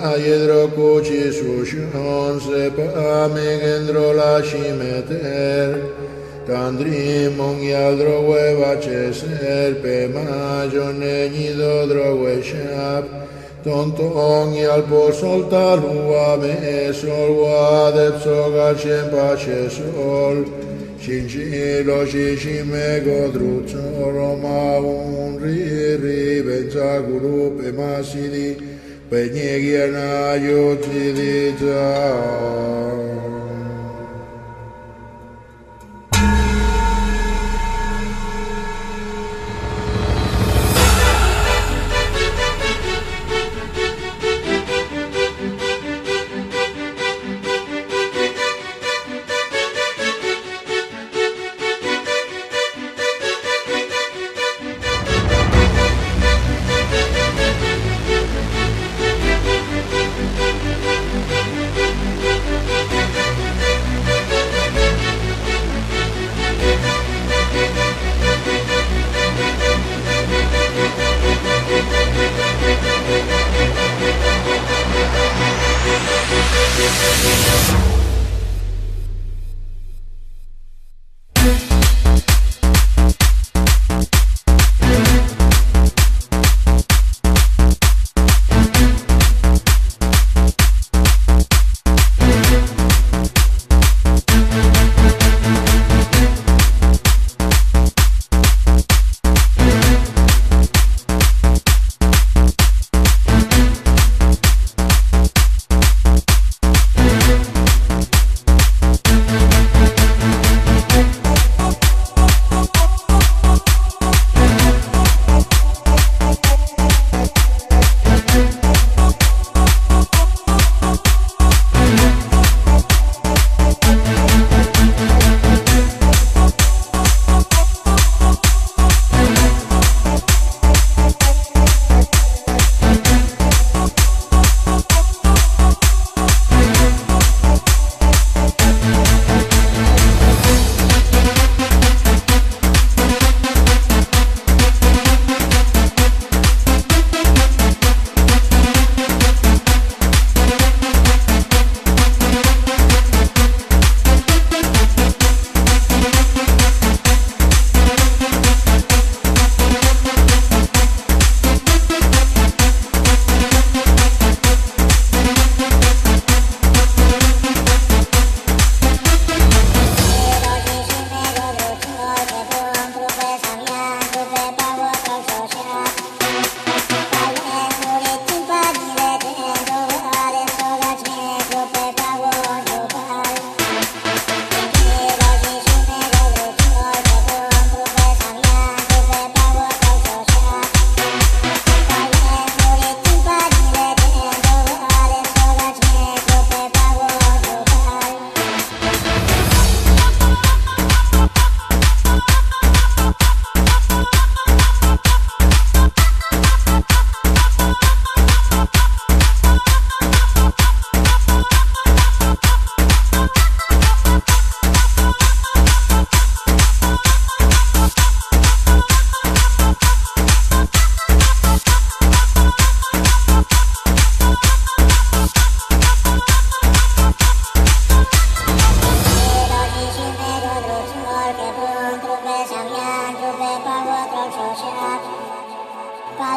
hydrocuci sushon se pamegendro la shimeter Candri mongial drogue vaceser pe majone nido drogue shap Tonton al posol talua me sol guadep sogar pace sol. Cincilo și भि अनाो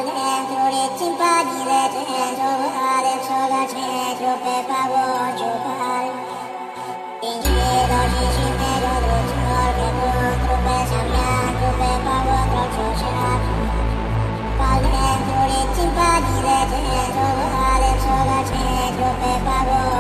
Dentro un po' di dentro, adesso dal centro per favore giocare. In giro ci si vedo due giorni contro pensamento per favore non sociale. Poi dentro un po' di dentro, adesso dal centro per favore